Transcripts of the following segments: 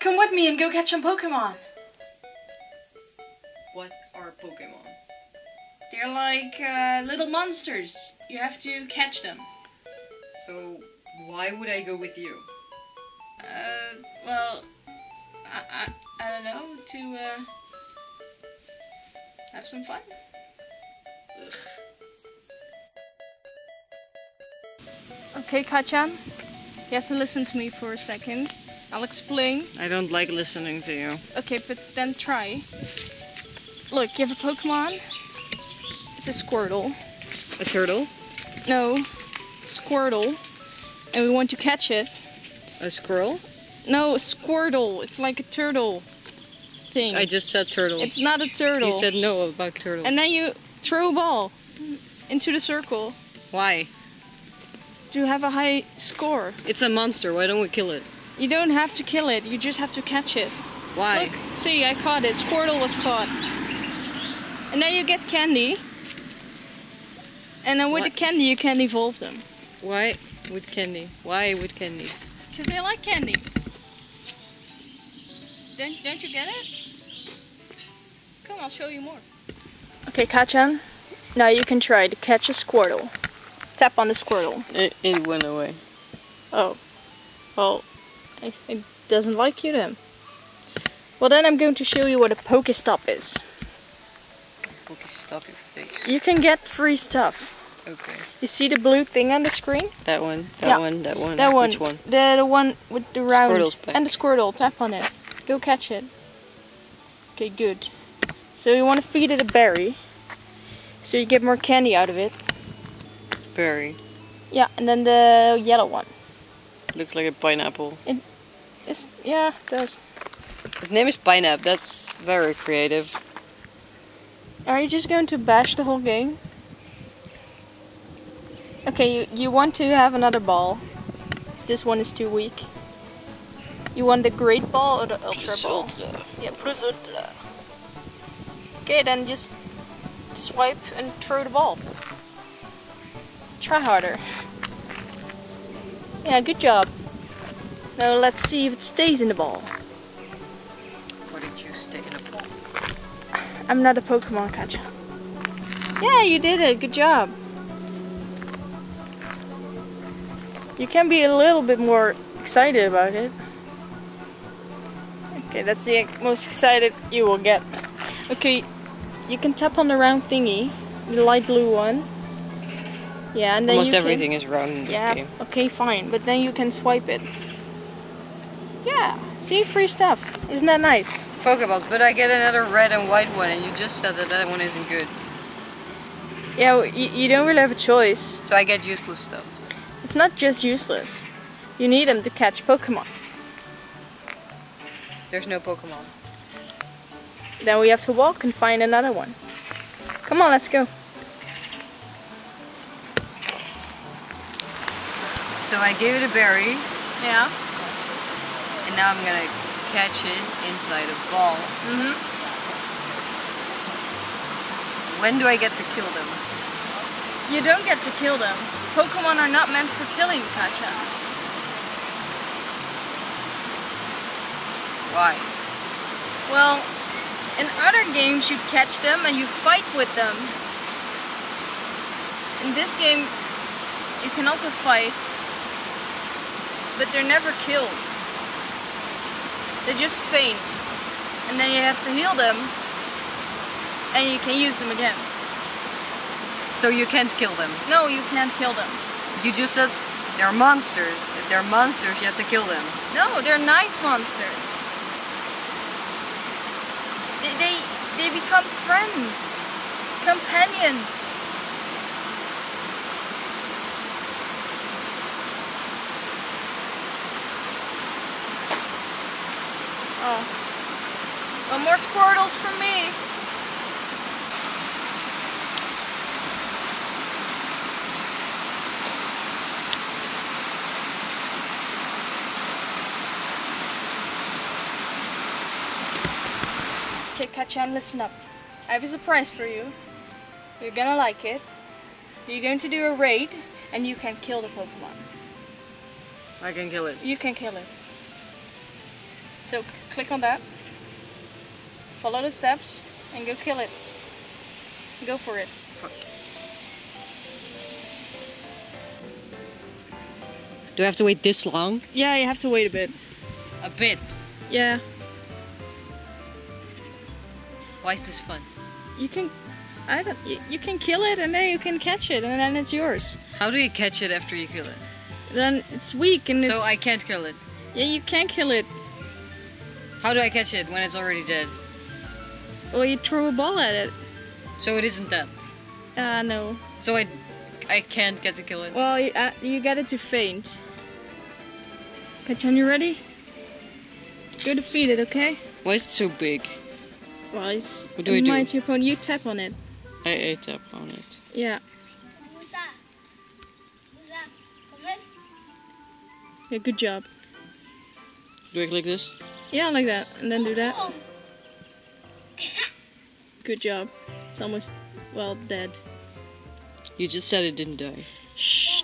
Come with me and go catch some Pokemon. What are Pokemon? They're like uh, little monsters. You have to catch them. So, why would I go with you? Uh, well, I, I, I don't know, to uh, have some fun. Ugh. Okay, Kachan, you have to listen to me for a second. I'll explain. I don't like listening to you. Okay, but then try. Look, you have a Pokemon. It's a Squirtle. A turtle? No, Squirtle. And we want to catch it. A squirrel? No, a Squirtle. It's like a turtle thing. I just said turtle. It's not a turtle. You said no about turtle. And then you throw a ball into the circle why? to have a high score. It's a monster. Why don't we kill it? You don't have to kill it, you just have to catch it. Why? Look, see, I caught it. Squirtle was caught. And then you get candy. And then with What? the candy, you can evolve them. Why with candy? Why with candy? Because they like candy. Don't, don't you get it? Come, I'll show you more. Okay, Kachan. Now you can try to catch a Squirtle. Tap on the Squirtle. It, it went away. Oh. Well, it, doesn't like you then. Well, then I'm going to show you what a Pokestop is. Okay, stop your face. You can get free stuff. Okay. You see the blue thing on the screen? That one, that Yeah. one, that one. That one. Which one? The, the one with the round. Squirtle's back. And the Squirtle. Tap on it. Go catch it. Okay, good. So you want to feed it a berry. So you get more candy out of it. Berry. Yeah, and then the yellow one. Looks like a pineapple. It's, yeah, it does. His name is Pineapple. That's very creative. Are you just going to bash the whole game? Okay, you, you want to have another ball. This one is too weak. You want the great ball or the ultra ball? Ultra. Yeah, plus ultra. Okay, then just swipe and throw the ball. Try harder. Yeah, good job. Now let's see if it stays in the ball. What did you stay in a ball? I'm not a Pokemon catcher. Yeah, you did it. Good job. You can be a little bit more excited about it. Okay, that's the most excited you will get. Okay, you can tap on the round thingy, the light blue one. Yeah, and then Almost you can- everything is round in this yeah, game. okay, fine. But then you can swipe it. Yeah, see, free stuff. Isn't that nice? Pokeballs, but I get another red and white one, and you just said that that one isn't good. Yeah, well, you, you don't really have a choice. So I get useless stuff. It's not just useless. You need them to catch Pokemon. There's no Pokemon. Then we have to walk and find another one. Come on, let's go. So I gave it a berry, Yeah. and now I'm gonna catch it inside a ball. Mhm. When do I get to kill them? You don't get to kill them. Pokemon are not meant for killing, Kacha. Why? Well, in other games you catch them and you fight with them. In this game, you can also fight, but they're never killed. They just faint, and then you have to heal them, and you can use them again. So you can't kill them. No, you can't kill them. You just said they're monsters. If they're monsters, you have to kill them. No, they're nice monsters. They, they, they become friends, companions. Oh. Well, more Squirtles for me. Okay, Kachan, listen up. I have a surprise for you. You're gonna like it. You're going to do a raid, and you can kill the Pokemon. I can kill it. You can kill it. So click on that. Follow the steps and go kill it. Go for it. Fuck. Do I have to wait this long? Yeah, you have to wait a bit. A bit. Yeah, Why is this fun? you can. I don't. You, you can kill it and then you can catch it and then it's yours. How do you catch it after you kill it? Then it's weak and So it's. I can't kill it. Yeah, you can't kill it. How do I catch it when it's already dead? Or you throw a ball at it. So it isn't dead. Ah, no. So I, I can't get to kill it. Well, you, uh, you get it to faint. Kachan, you ready? Go defeat it, okay? Why is it so big? Well, it's What do I do? mind your opponent. You tap on it. I, I tap on it. Yeah. Musa. Musa. Thomas. Yeah, good job. Do it like this? Yeah, like that. And then do that. Good job. It's almost, well, dead. You just said it didn't die. Shh.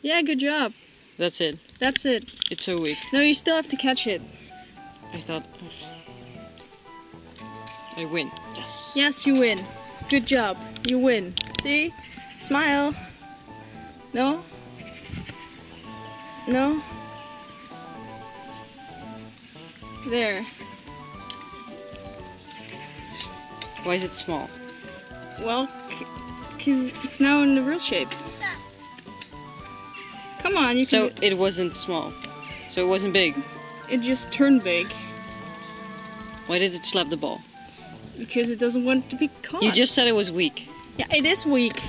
Yeah, good job. That's it. That's it. It's so weak. No, you still have to catch it. I thought. I win. Yes. Yes, you win. Good job. You win. See? Smile. No? No? There. Why is it small? Well, because it's now in the real shape. Come on, you So can. it wasn't small. So it wasn't big. It just turned big Why did it slap the ball? because it doesn't want to be caught. You just said it was weak. Yeah, it is weak.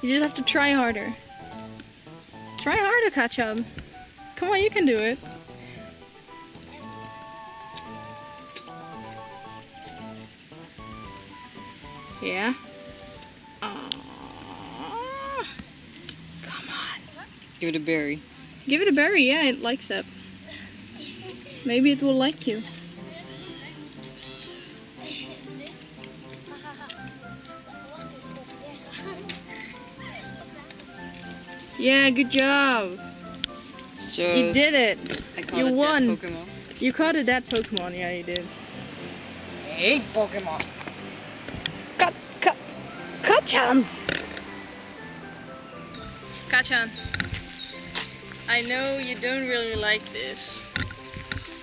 You just have to try harder. Try harder, Kachan. Come on, you can do it. Yeah. Aww. Come on. Give it a berry. Give it a berry. Yeah, it likes it. Maybe it will like you. Yeah, good job. So You did it. I caught you won. Pokemon. You caught a dead Pokemon. Yeah, you did. I hate Pokemon. Cut, cut, Kachan. Kachan. I know you don't really like this,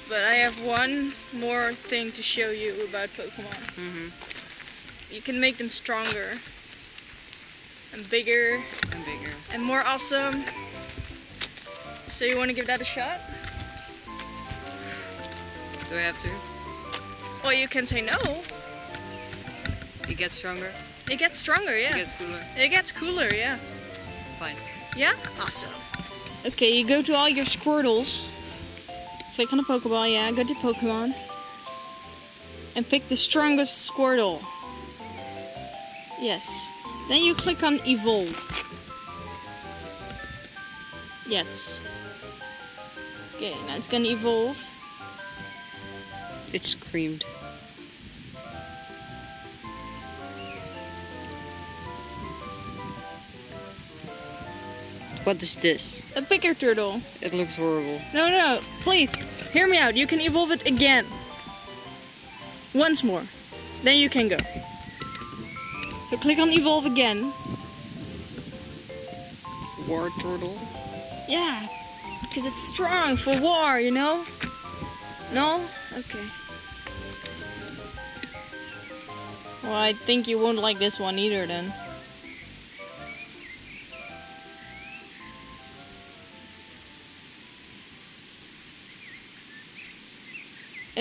but I have one more thing to show you about Pokemon. Mm-hmm. You can make them stronger and bigger I'm bigger. and more awesome. So you want to give that a shot? Do I have to? Well, you can say no. It gets stronger. It gets stronger, yeah. It gets cooler. It gets cooler, yeah. Fine. Yeah? Awesome. Okay, you go to all your Squirtles. Click on the Pokeball, yeah, go to Pokemon. And pick the strongest Squirtle. Yes. Then you click on Evolve. Yes. Okay, now it's gonna evolve. It screamed. What is this? A bigger turtle. It looks horrible. No, no, please, hear me out. You can evolve it again. Once more. Then you can go. So click on evolve again. War turtle. Yeah, because it's strong for war, you know? No? Okay. Well, I think you won't like this one either then.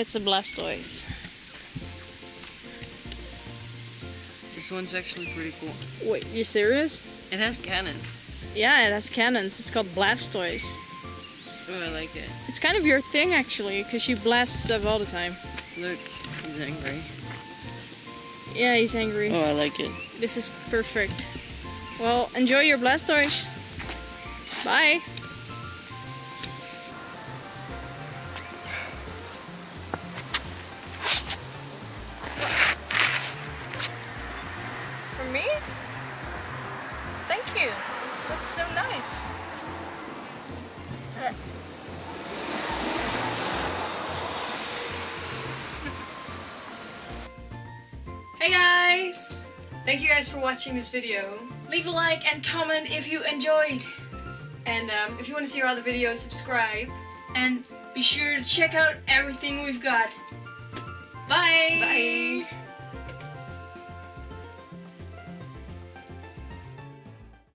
It's a Blastoise. This one's actually pretty cool. Wait, you serious? It has cannon. Yeah, it has cannons. It's called Blastoise. Oh, I like it. It's kind of your thing actually, because you blast stuff all the time. Look, he's angry. Yeah, he's angry. Oh, I like it. This is perfect. Well, enjoy your Blastoise. Bye. Thank you guys for watching this video. Leave a like and comment if you enjoyed. And um, if you want to see our other videos, subscribe. And be sure to check out everything we've got. Bye! Bye!